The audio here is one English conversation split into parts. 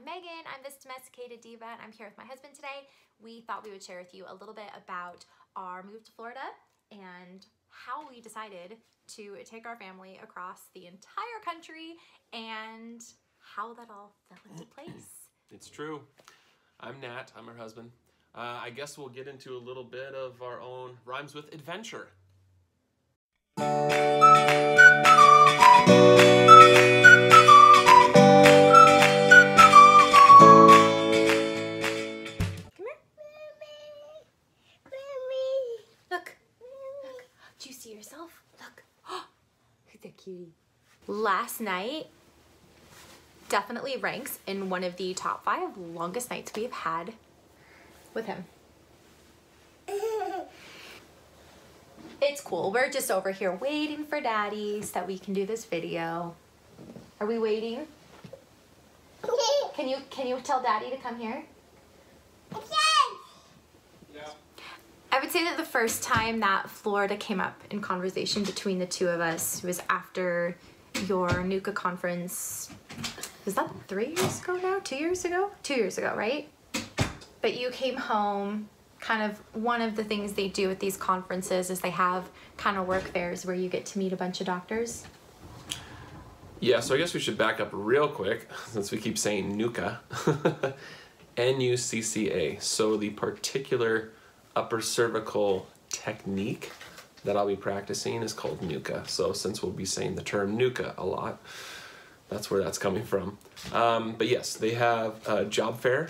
I'm Megan. I'm this domesticated diva and I'm here with my husband today. We thought we would share with you a little bit about our move to Florida and how we decided to take our family across the entire country and how that all fell into place. It's true. I'm Nat. I'm her husband. Uh, I guess we'll get into a little bit of our own rhymes with adventure. You see yourself? Look. Cutie? Last night definitely ranks in one of the top five longest nights we've had with him. It's cool. We're just over here waiting for daddy so that we can do this video. Are we waiting? Can you can you tell daddy to come here? I would say that the first time that Florida came up in conversation between the two of us was after your NUCCA conference. Was that three years ago now? Two years ago? Two years ago, right? But you came home. Kind of one of the things they do at these conferences is they have kind of work fairs where you get to meet a bunch of doctors. Yeah, so I guess we should back up real quick since we keep saying NUCCA. N-U-C-C-A. So the particular upper cervical technique that I'll be practicing is called NUCCA. So since we'll be saying the term NUCCA a lot, that's where that's coming from. Um, but yes, they have a job fair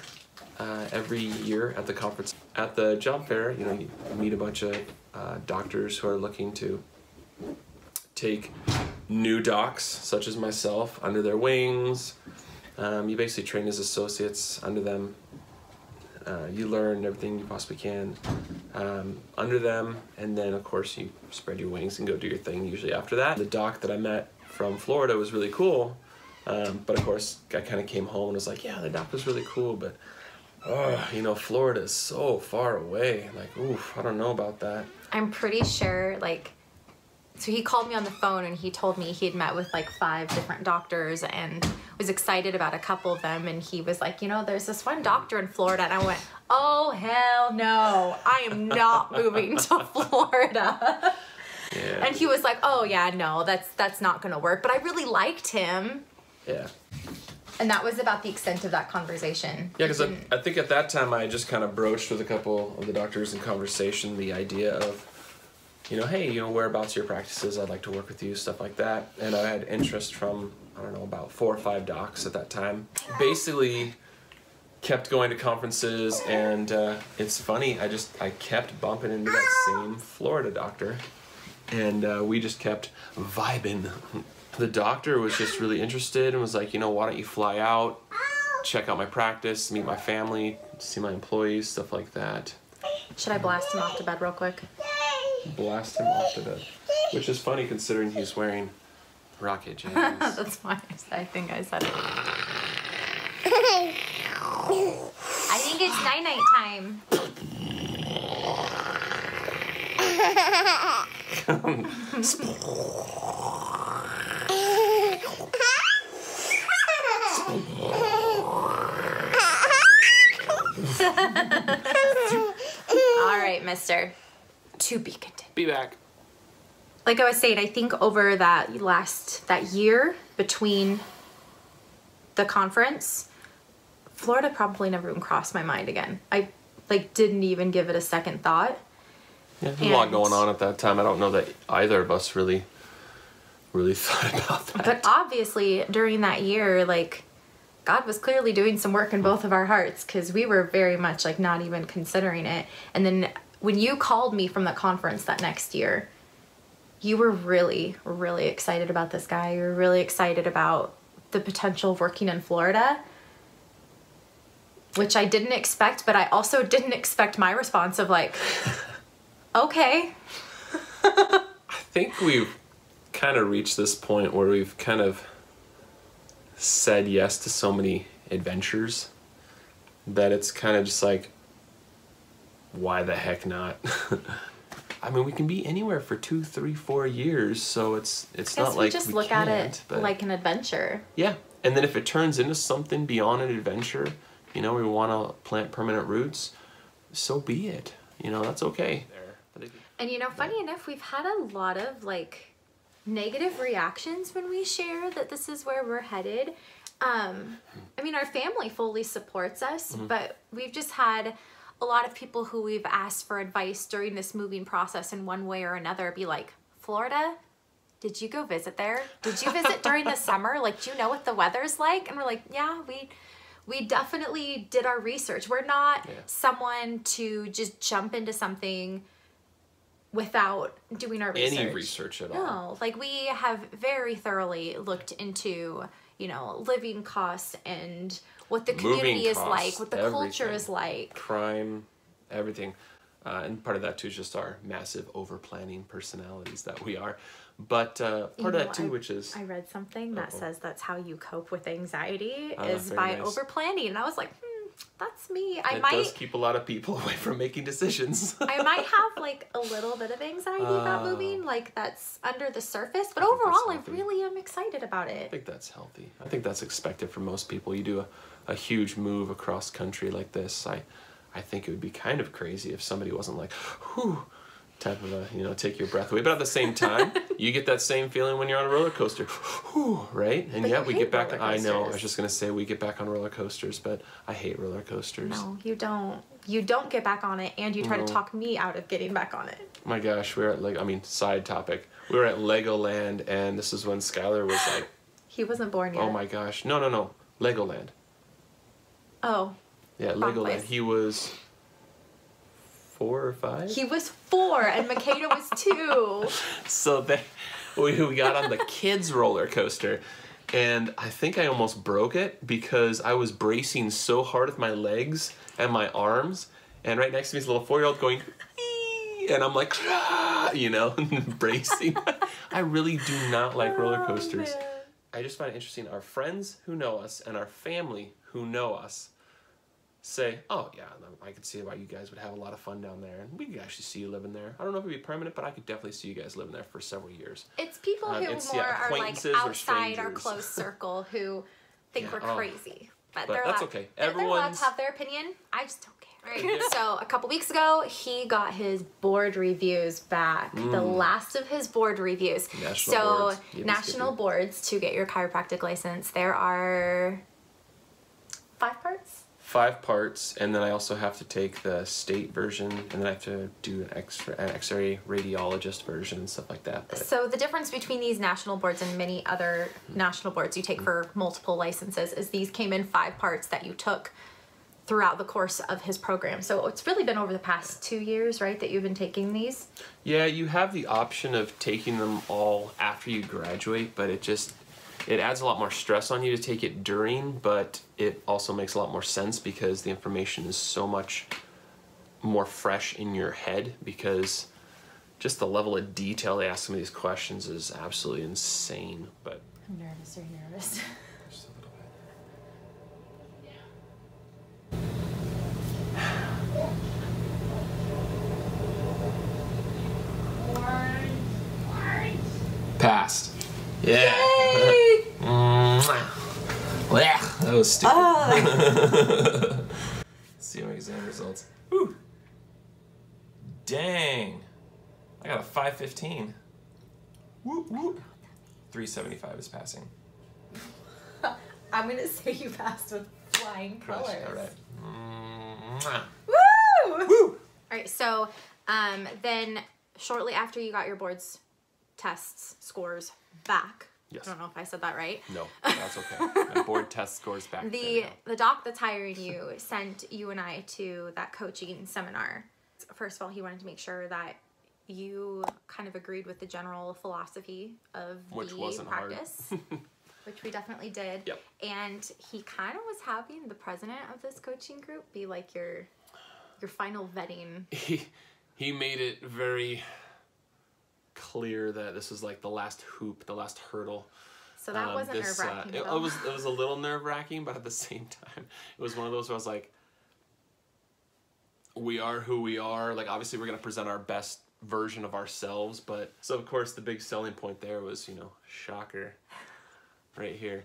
uh, every year at the conference. At the job fair, you know, you meet a bunch of uh, doctors who are looking to take new docs, such as myself, under their wings. Um, you basically train as associates under them. Uh, you learn everything you possibly can um, under them, and then of course you spread your wings and go do your thing. Usually after that, the doc that I met from Florida was really cool, um, but of course I kind of came home and was like, yeah, the doc was really cool, but oh, you know, Florida is so far away. Like, oof, I don't know about that. I'm pretty sure, like, so he called me on the phone and he told me he had met with like five different doctors and was excited about a couple of them. And he was like, you know, there's this one doctor in Florida. And I went, oh, hell no, I am not moving to Florida. Yeah. And he was like, oh, yeah, no, that's, that's not going to work. But I really liked him. yeah. And that was about the extent of that conversation. Yeah, because I, I think at that time I just kind of broached with a couple of the doctors in conversation the idea of, you know, hey, you know, whereabouts your practices? I'd like to work with you, stuff like that. And I had interest from, I don't know, about four or five docs at that time. Basically, kept going to conferences, and uh, it's funny, I just, I kept bumping into that same Florida doctor, and uh, we just kept vibing. The doctor was just really interested and was like, you know, why don't you fly out? check out my practice, meet my family, see my employees, stuff like that. Should I blast him off to bed real quick? Blast him off to bed. Which is funny considering he's wearing rocket jams. That's fine. I think I said it. I think it's night night time. All right, mister. To be continued. Be back. Like I was saying, I think over that last that year between the conference, Florida probably never even crossed my mind again. I like didn't even give it a second thought. Yeah, there's a lot going on at that time. I don't know that either of us really, really thought about that. But obviously, during that year, like, God was clearly doing some work in both of our hearts because we were very much like not even considering it. And then when you called me from the conference that next year, you were really, really excited about this guy. You were really excited about the potential of working in Florida, which I didn't expect, but I also didn't expect my response of like, okay. I think we've kind of reached this point where we've kind of said yes to so many adventures that it's kind of just like, why the heck not? I mean, we can be anywhere for two, three, four years, so it's it's not we like just we look at it but like an adventure. yeah, And then if it turns into something beyond an adventure, you know, we want to plant permanent roots, so be it. You know, that's okay. And you know, funny enough, we've had a lot of like negative reactions when we share that this is where we're headed. Um, I mean, our family fully supports us, Mm-hmm. but we've just had a lot of people who we've asked for advice during this moving process in one way or another be like, Florida, did you go visit there? Did you visit during the summer? Like, do you know what the weather's like? And we're like, yeah, we we definitely did our research. We're not Yeah. someone to just jump into something without doing our research. Any research at all. No, like we have very thoroughly looked into, you know, living costs and what the community is like, what the culture is like. crime, everything. Uh, and part of that too is just our massive over planning personalities that we are. But uh, part You of know, that too, I- which is I read something that Uh-oh. says that's how you cope with anxiety Ah, is by nice. over planning. And I was like, hmm, that's me. I it might does keep a lot of people away from making decisions. I might have like a little bit of anxiety about Uh, moving, like that's under the surface, but I overall I really am excited about it. I think that's healthy. I think that's expected for most people. You do a, a huge move across country like this. I, I think it would be kind of crazy if somebody wasn't like, whew, type of a, you know, take your breath away. But at the same time, you get that same feeling when you're on a roller coaster, whew, right? And But yeah, we get back. I know. I was just gonna say we get back on roller coasters, but I hate roller coasters. No, you don't. You don't get back on it, and you try No. to talk me out of getting back on it. My gosh, we were at like, I mean, side topic. We were at Legoland, and this is when Skylar was like, He wasn't born oh yet. "Oh my gosh, no, no, no, Legoland." Oh, Yeah, Legoland. place. He was four or five. he was four, and Makeda was two. so they, we, we got on the kids roller coaster, and I think I almost broke it because I was bracing so hard with my legs and my arms, and right next to me is a little four-year-old going, and I'm like, "Ah," you know, bracing. I really do not like roller coasters. Oh. I just find it interesting. Our friends who know us and our family who know us say, "Oh yeah, I could see why you guys would have a lot of fun down there, and we could actually see you living there. I don't know if it'd be permanent, but I could definitely see you guys living there for several years." It's people Uh, who it's, more yeah, are like outside our close circle who think Yeah, we're oh. crazy. But, But they're that's allowed, okay. they're- They're allowed Everyone's- to have their opinion. I just don't care. so a couple weeks ago, he got his board reviews back. The last of his board reviews. Mm. National so boards. Yeah, national boards to get your chiropractic license. There are five parts. Five parts, and then I also have to take the state version, and then I have to do an X-ray, an X-ray radiologist version and stuff like that. But So the difference between these national boards and many other mm-hmm. national boards you take mm-hmm. for multiple licenses is these came in five parts that you took throughout the course of his program. So it's really been over the past two years, right, that you've been taking these. Yeah, you have the option of taking them all after you graduate, but it just it adds a lot more stress on you to take it during, but it also makes a lot more sense because the information is so much more fresh in your head because just the level of detail they ask some of these questions is absolutely insane, but I'm nervous. Are you nervous? just a little bit. Passed. Yeah. Mwah. Blech, that was stupid. Let's see my exam results. Whew. Dang. I got a 515. Whoop whoop. 375 is passing. I'm gonna say you passed with flying Crush. colors. All right. Mwah. Woo! Woo! All right. So um, then, shortly after you got your boards tests scores back. Yes. I don't know if I said that right. No, that's okay. My board test scores back. The the doc that's hiring you sent you and I to that coaching seminar. First of all, he wanted to make sure that you kind of agreed with the general philosophy of Which the practice, which we definitely did. Yep. And he kind of was having the president of this coaching group be like your your final vetting. he he made it very clear that this was like the last hoop, the last hurdle. So that Um, wasn't this, nerve uh, wracking. it, it was it was a little nerve wracking, but at the same time, it was one of those where I was like, we are who we are. Like obviously, we're gonna present our best version of ourselves, but so of course the big selling point there was you know shocker, right here.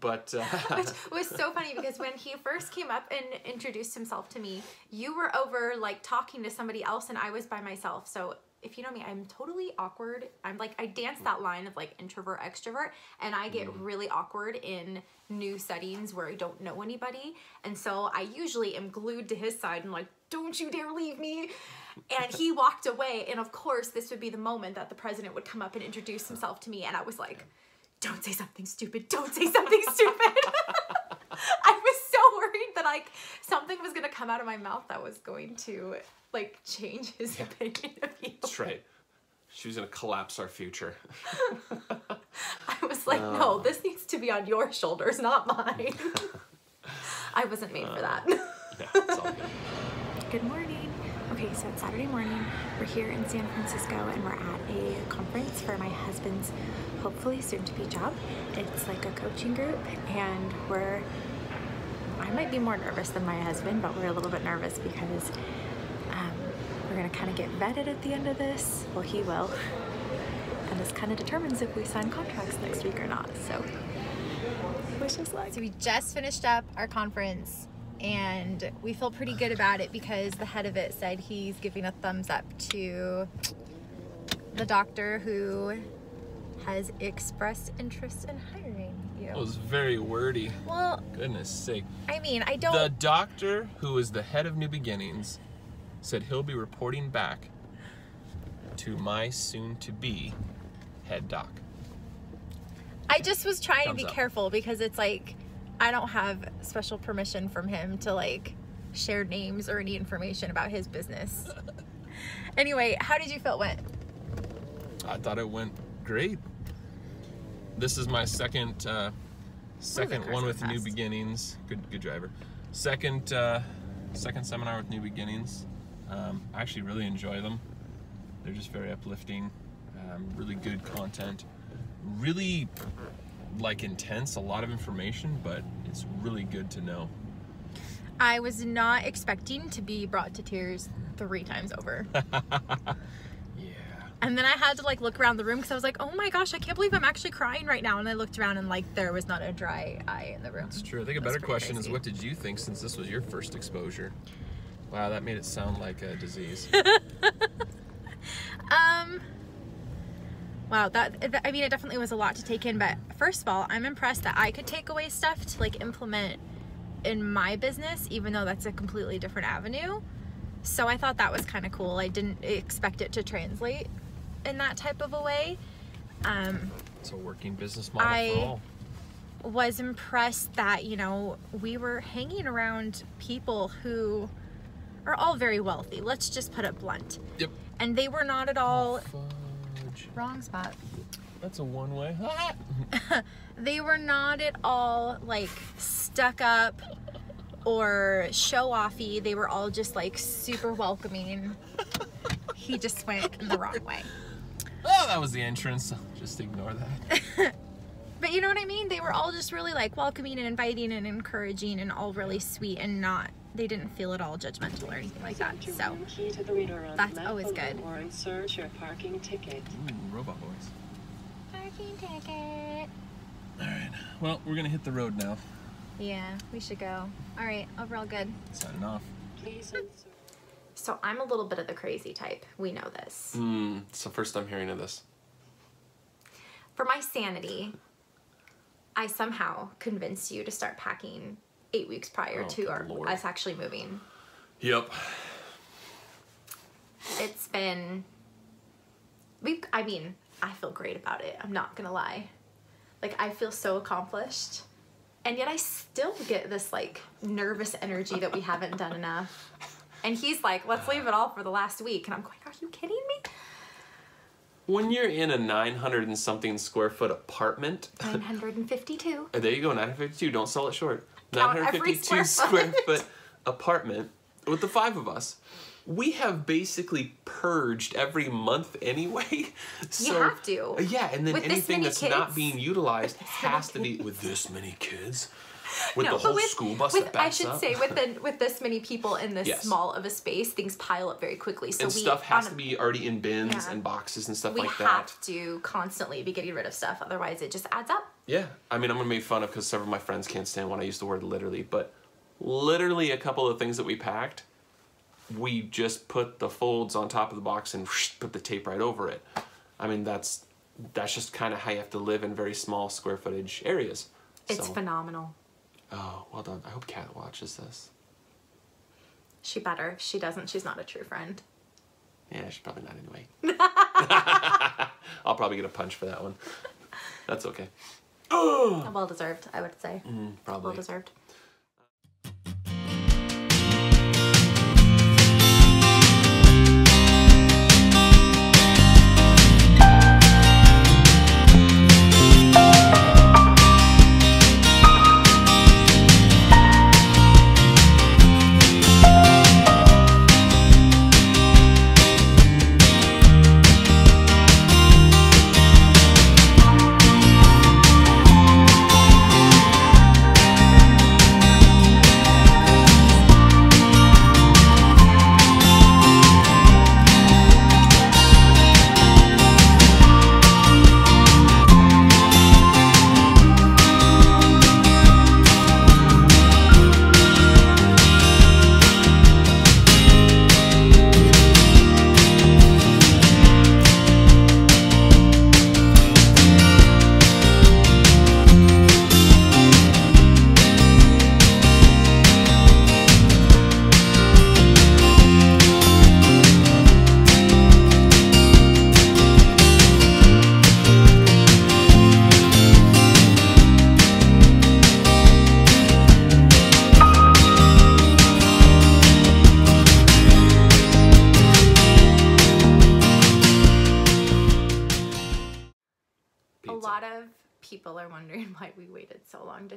But uh, Which was so funny because when he first came up and introduced himself to me, you were over like talking to somebody else and I was by myself. So if you know me, I'm totally awkward. I'm like I dance that line of like introvert extrovert and I get mm-hmm. really awkward in new settings where I don't know anybody. And so I usually am glued to his side and like don't you dare leave me. And he walked away and of course this would be the moment that the president would come up and introduce himself to me and I was like don't say something stupid. Don't say something stupid. I was so worried that like something was gonna come out of my mouth that was going to like change his opinion of you. that's right. She was gonna collapse our future. I was like, no, oh. this needs to be on your shoulders, not mine. I wasn't made for that. Uh, yeah, it's all good. Good morning. Okay, so it's Saturday morning. We're here in San Francisco and we're at a conference for my husband's hopefully soon to be job. It's like a coaching group and we're I might be more nervous than my husband, but we're a little bit nervous because um, we're gonna kind of get vetted at the end of this. Well, he will. And this kind of determines if we sign contracts next week or not. So, wish us luck. So we just finished up our conference and we feel pretty good about it because the head of it said he's giving a thumbs up to the doctor who has expressed interest in hiring you. It was very wordy. Well, Goodness sake. I mean, I don't. The doctor, who is the head of New Beginnings, said he'll be reporting back to my soon to be head doc. I just was trying to be up. careful because it's like I don't have special permission from him to like share names or any information about his business. anyway, how did you feel it went? I thought it went great. This is my second uh, second one with New. Beginnings. Good good driver. Second uh, second seminar with New Beginnings. Um, I actually really enjoy them. They're just very uplifting. Um, really good content. Really like intense. A lot of information, but it's really good to know. I was not expecting to be brought to tears three times over. And then I had to like look around the room because I was like, oh my gosh, I can't believe I'm actually crying right now. And I looked around and like there was not a dry eye in the room. It's true. I think a better question is what did you think since this was your first exposure? Wow, that made it sound like a disease. Um. Wow, that, that I mean, it definitely was a lot to take in. But first of all, I'm impressed that I could take away stuff to like implement in my business, even though that's a completely different avenue. So I thought that was kind of cool. I didn't expect it to translate in that type of a way. Um, it's a working business model I- for all. was impressed that you know we were hanging around people who are all very wealthy. Let's just put it blunt. Yep. And they were not at all Fudge. wrong spot. That's a one way. they were not at all like stuck up or show offy. They were all just like super welcoming. he just went in the wrong way. Oh, that was the entrance. Just ignore that. But you know what I mean? They were all just really like welcoming and inviting and encouraging and all really sweet and not they didn't feel at all judgmental or anything like that. So key to the reader on that's the left always below good. Or insert your parking ticket. Ooh, robot voice. parking ticket. All right. Well, we're gonna hit the road now. Yeah, we should go. All right, overall good. Signing off. Please insert. So I'm a little bit of the crazy type. We know this. Mm, it's the first I'm hearing of this. For my sanity, I somehow convinced you to start packing eight weeks prior Oh, to our, Lord. us actually moving. Yep. It's been. We. I mean, I feel great about it. I'm not gonna lie. Like I feel so accomplished, and yet I still get this like nervous energy that we haven't done enough. And he's like, "Let's leave it all for the last week," and I'm going, "Are you kidding me?" When you're in a 900 and something square foot apartment, 952. Uh, there you go, 952. Don't sell it short. Count every 952 square square foot apartment with the five of us. We have basically purged every month anyway. So, have to. Yeah, and then With anything that's not being utilized has to be with this many kids. With the but whole with- school bus with, I should up. say, with the, with this many people in this Yes. small of a space, things pile up very quickly. So and we stuff has on to be already in bins Yeah. and boxes and stuff we like that. We have to constantly be getting rid of stuff, otherwise it just adds up. Yeah, I mean, I'm gonna make fun of because several of my friends can't stand when I use the word literally, but literally a couple of things that we packed, we just put the folds on top of the box and put the tape right over it. I mean, that's that's just kind of how you have to live in very small square footage areas. It's So- phenomenal. Oh, well done. I hope Kat watches this. She better. If she doesn't, she's not a true friend. Yeah, she's probably not anyway. I'll probably get a punch for that one. That's okay. Well deserved, I would say. Well Probably. Well deserved.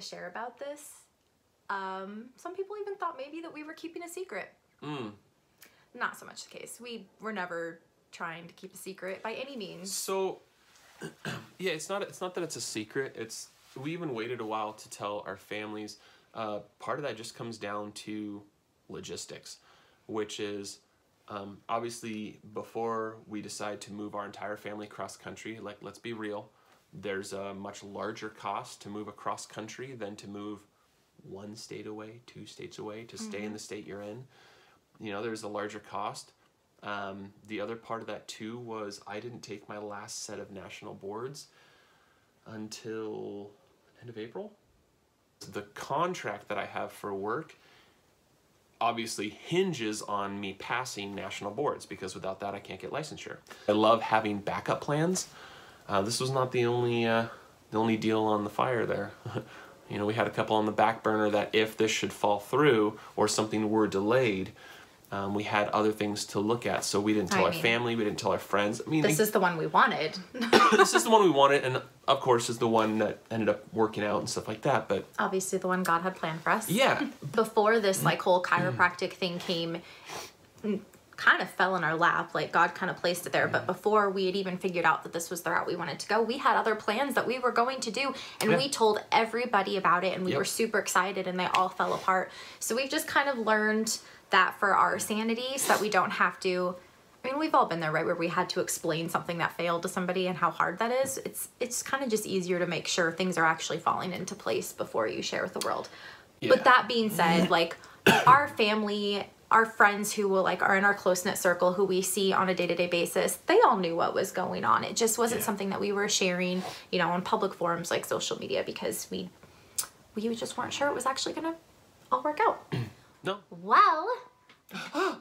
To share about this. Um, some people even thought maybe that we were keeping a secret. Mm. Not so much the case. We were never trying to keep a secret by any means. So, yeah, it's not. It's not that it's a secret. It's we even waited a while to tell our families. Uh, part of that just comes down to logistics, which is um, obviously before we decide to move our entire family cross country. Like, let's be real. There's a much larger cost to move across country than to move one state away, two states away, to stay in the state you're in. You know, there's a larger cost. Um, the other part of that too was I didn't take my last set of national boards until end of April. The contract that I have for work obviously hinges on me passing national boards because without that I can't get licensure. I love having backup plans. Uh, this was not the only uh, the only deal on the fire there. you know, we had a couple on the back burner that if this should fall through or something were delayed, um, we had other things to look at. So we didn't tell I our mean- family, we didn't tell our friends. I mean, This they- is the one we wanted. this is the one we wanted, and of course, is the one that ended up working out and stuff like that. But Obviously, the one God had planned for us. yeah, Before this, like, whole chiropractic thing came, kind of fell in our lap. Like, God kind of placed it there. But mm-hmm. before we had even figured out that this was the route we wanted to go, we had other plans that we were going to do. And Yeah. we told everybody about it, and we Yep. were super excited, and they all fell apart. So we've just kind of learned that for our sanity, so that we don't have to. I mean, we've all been there, right? Where we had to explain something that failed to somebody and how hard that is. It's it's kind of just easier to make sure things are actually falling into place before you share with the world. Yeah. But that being said, mm-hmm. like our family, our friends who will like are in our close knit circle who we see on a day to day basis, they all knew what was going on. It just wasn't Yeah. something that we were sharing, you know, on public forums like social media because we we just weren't sure it was actually gonna all work out. no, Well, that's oh.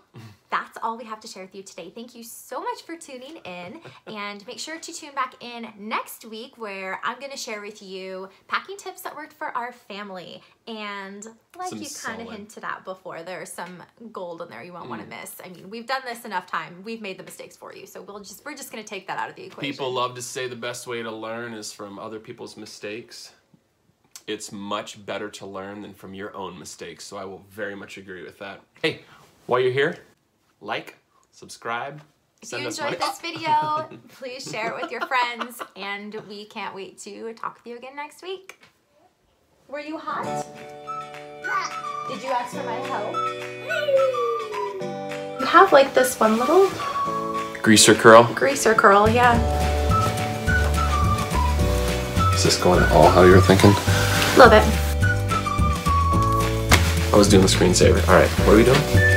All we have to share with you today. Thank you so much for tuning in. And make sure to tune back in next week where I'm going to share with you packing tips that worked for our family. And like Some you kind of hinted at before, there's some gold in there you won't want to mm. miss. I mean, we've done this enough time. We've made the mistakes for you. So we'll just we're just going to take that out of the equation. people love to say the best way to learn is from other people's mistakes. It's much better to learn than from your own mistakes. So I will very much agree with that. Hey, while you're here, like, subscribe. If you enjoyed this video, please share it with your friends, and we can't wait to talk with you again next week. Were you hot? Did you ask for my help? You have like this one little Greaser curl. greaser curl, yeah. Is this going at all how you were thinking? A little bit. I was doing the screensaver. All right, what are we doing?